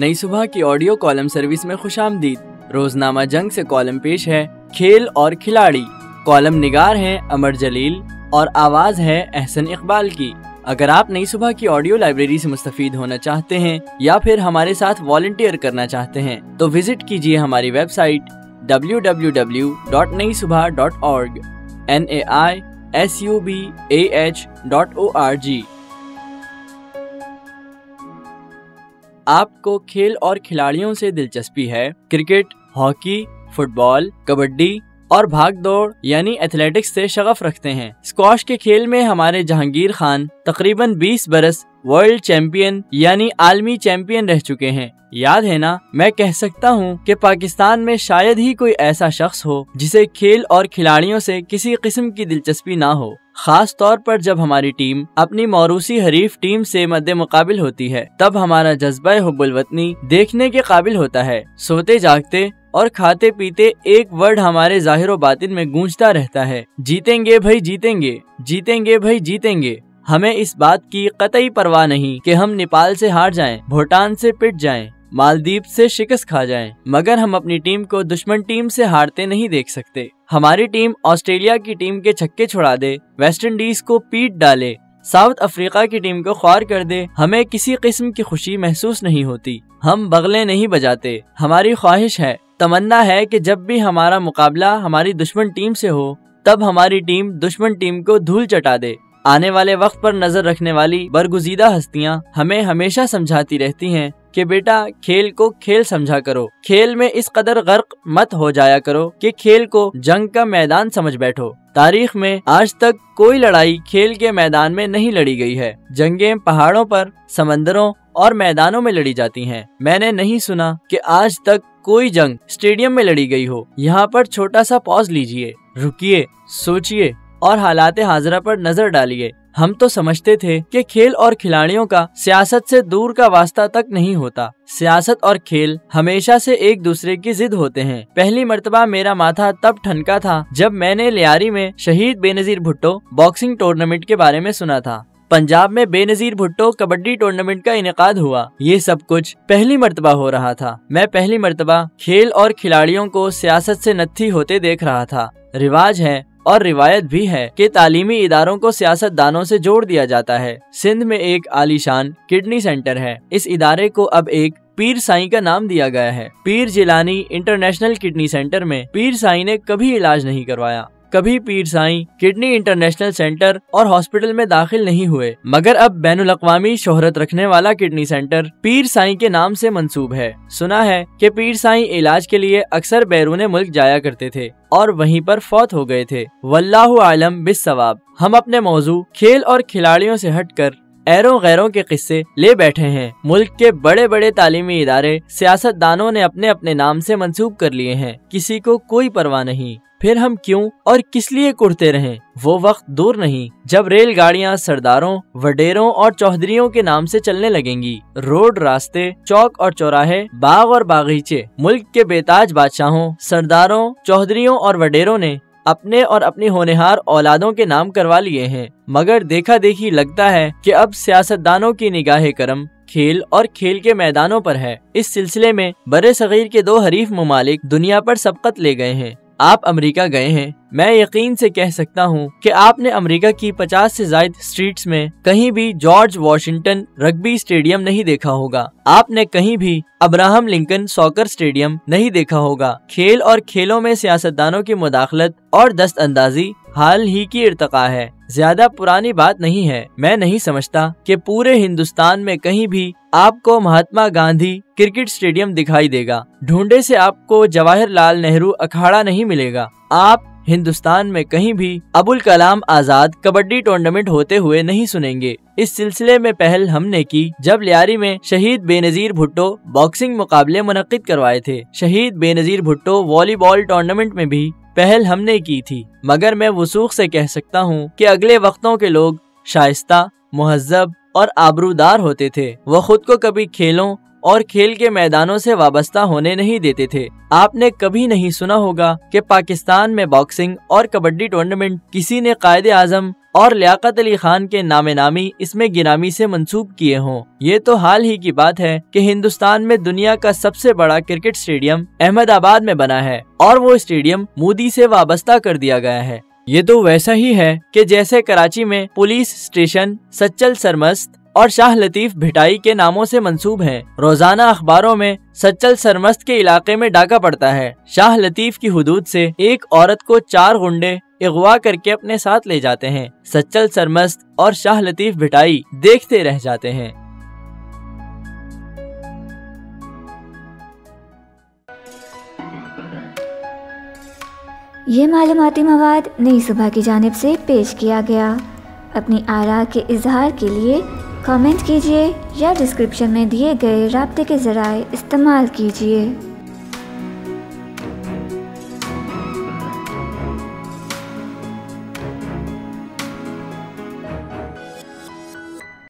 नई सुबह की ऑडियो कॉलम सर्विस में खुश आमदीद रोजनामा जंग से कॉलम पेश है, खेल और खिलाड़ी। कॉलम निगार हैं अमर जलील और आवाज़ है एहसन इकबाल की। अगर आप नई सुबह की ऑडियो लाइब्रेरी से मुस्तफ़ होना चाहते हैं या फिर हमारे साथ वॉल्टियर करना चाहते हैं तो विज़िट कीजिए हमारी website www.naisubha.org n a i s u b a h dot आपको खेल और खिलाड़ियों से दिलचस्पी है। क्रिकेट, हॉकी, फुटबॉल, कबड्डी और भाग दौड़ यानी एथलेटिक्स से शगफ रखते हैं। स्क्वाश के खेल में हमारे जहांगीर खान तकरीबन 20 बरस वर्ल्ड चैंपियन यानी आलमी चैंपियन रह चुके हैं। याद है ना, मैं कह सकता हूँ कि पाकिस्तान में शायद ही कोई ऐसा शख्स हो जिसे खेल और खिलाड़ियों से किसी किस्म की दिलचस्पी ना हो। खास तौर पर जब हमारी टीम अपनी मौरूसी हरीफ टीम से मद्दे मुकाबिल होती है, तब हमारा जज्बा हुबुलवतनी देखने के काबिल होता है। सोते जागते और खाते पीते एक वर्ड हमारे ज़ाहिर बातिन में गूंजता रहता है, जीतेंगे भाई, जीतेंगे जीतेंगे भाई, जीतेंगे। हमें इस बात की कतई परवाह नहीं कि हम नेपाल से हार जाएँ, भूटान से पिट जाएँ, मालदीव से शिकस्त खा जाएँ, मगर हम अपनी टीम को दुश्मन टीम से हारते नहीं देख सकते। हमारी टीम ऑस्ट्रेलिया की टीम के छक्के छुड़ा दे वेस्ट इंडीज को पीट डाले साउथ अफ्रीका की टीम को ख्वार कर दे हमें किसी किस्म की खुशी महसूस नहीं होती। हम बगले नहीं बजाते हमारी ख्वाहिश है तमन्ना है कि जब भी हमारा मुकाबला हमारी दुश्मन टीम से हो तब हमारी टीम दुश्मन टीम को धूल चटा दे। आने वाले वक्त पर नज़र रखने वाली बरगुजीदा हस्तियाँ हमें हमेशा समझाती रहती हैं कि बेटा, खेल को खेल समझा करो। खेल में इस कदर गर्क मत हो जाया करो कि खेल को जंग का मैदान समझ बैठो। तारीख में आज तक कोई लड़ाई खेल के मैदान में नहीं लड़ी गई है। जंगें पहाड़ों पर, समंदरों और मैदानों में लड़ी जाती हैं। मैंने नहीं सुना कि आज तक कोई जंग स्टेडियम में लड़ी गई हो। यहाँ पर छोटा सा पॉज लीजिए। रुकिए, सोचिए। और हालात हाजरा पर नज़र डालिए हम तो समझते थे कि खेल और खिलाड़ियों का सियासत से दूर का वास्ता तक नहीं होता। सियासत और खेल हमेशा से एक दूसरे की जिद होते हैं। पहली मर्तबा मेरा माथा तब ठनका था जब मैंने लियारी में शहीद बेनजीर भुट्टो बॉक्सिंग टूर्नामेंट के बारे में सुना था। पंजाब में बेनजीर भुट्टो कबड्डी टूर्नामेंट का इनका हुआ। ये सब कुछ पहली मर्तबा हो रहा था। मैं पहली मर्तबा खेल और खिलाड़ियों को सियासत से नत्थी होते देख रहा था। रिवाज है और रिवायत भी है कि तालीमी इदारों को सियासत दानों से जोड़ दिया जाता है। सिंध में एक आलीशान किडनी सेंटर है। इस इदारे को अब एक पीर साई का नाम दिया गया है। पीर जिलानी इंटरनेशनल किडनी सेंटर में पीर साई ने कभी इलाज नहीं करवाया। कभी Peer Sai, kidney international center और हॉस्पिटल में दाखिल नहीं हुए। मगर अब बैन अवी शोहरत रखने वाला किडनी सेंटर पीर साई के नाम से मंसूब है। सुना है कि पीर साई इलाज के लिए अक्सर बैरून मुल्क जाया करते थे और वहीं पर फौत हो गए थे। वल्लाह आलम बिस सवाब हम अपने मौजू खेल और खिलाड़ियों से हटकर एरों गैरों के किस्से ले बैठे हैं। मुल्क के बड़े बड़े तालीमी इदारे सियासतदानों ने अपने अपने नाम से मंसूब कर लिए हैं। किसी को कोई परवाह नहीं। फिर हम क्यों और किस लिए कुड़ते रहे? वो वक्त दूर नहीं, जब रेलगाड़ियाँ सरदारों, वडेरों और चौधरियों के नाम से चलने लगेंगी। रोड रास्ते, चौक और चौराहे, बाग और बागीचे। मुल्क के बेताज बादशाहों, सरदारों चौधरियों और वडेरों ने अपने और अपनी होनेहार औलादों के नाम करवा लिए हैं। मगर देखा देखी लगता है कि अब सियासतदानों की निगाह करम, खेल और खेल के मैदानों पर है। इस सिलसिले में बड़े सगीर के दो हरीफ ममालिक दुनिया पर सबकत ले गए हैं। आप अमेरिका गए हैं। मैं यकीन से कह सकता हूँ कि आपने अमेरिका की 50 से ज़्यादा स्ट्रीट्स में कहीं भी जॉर्ज वॉशिंगटन रग्बी स्टेडियम नहीं देखा होगा। आपने कहीं भी अब्राहम लिंकन सॉकर स्टेडियम नहीं देखा होगा। खेल और खेलों में सियासतदानों की मुदाखलत और दस्त अंदाजी हाल ही की इरतका है। ज़्यादा पुरानी बात नहीं है। मैं नहीं समझता कि पूरे हिंदुस्तान में कहीं भी आपको महात्मा गांधी क्रिकेट स्टेडियम दिखाई देगा। ढूंढे से आपको जवाहरलाल नेहरू अखाड़ा नहीं मिलेगा। आप हिंदुस्तान में कहीं भी अबुल कलाम आज़ाद कबड्डी टूर्नामेंट होते हुए नहीं सुनेंगे। इस सिलसिले में पहल हमने की, जब लियारी में शहीद बेनजीर भुट्टो बॉक्सिंग मुकाबले मुनद करवाए थे। शहीद बेनजीर भुट्टो वॉलीबॉल टूर्नामेंट में भी पहल हमने की थी। मगर मैं वसूख से कह सकता हूँ कि अगले वक्तों के लोग शाइस्ता महजब और आबरूदार होते थे। वह खुद को कभी खेलों और खेल के मैदानों से वाबस्ता होने नहीं देते थे। आपने कभी नहीं सुना होगा कि पाकिस्तान में बॉक्सिंग और कबड्डी टूर्नामेंट किसी ने कायदे आज़म और लियाकत अली खान के नामे नामी इसमें गिरामी से मंसूब किए हों। ये तो हाल ही की बात है कि हिंदुस्तान में दुनिया का सबसे बड़ा क्रिकेट स्टेडियम अहमदाबाद में बना है और वो स्टेडियम मोदी से वाबस्ता कर दिया गया है। ये तो वैसा ही है कि जैसे कराची में पुलिस स्टेशन सच्चल सरमस्त और शाह लतीफ भिटाई के नामों से मंसूब हैं। रोज़ाना अखबारों में सच्चल सरमस्त के इलाके में डाका पड़ता है। शाह लतीफ की हदूद से एक औरत को चार गुंडे अगवा करके अपने साथ ले जाते हैं। सच्चल सरमस्त और शाह लतीफ भिटाई देखते रह जाते हैं। ये मालूमती मवाद नई सुबह की जानब से पेश किया गया। अपनी आरा के इजहार के लिए कमेंट कीजिए या डिस्क्रिप्शन में दिए गए रबते के ज़राए इस्तेमाल कीजिए।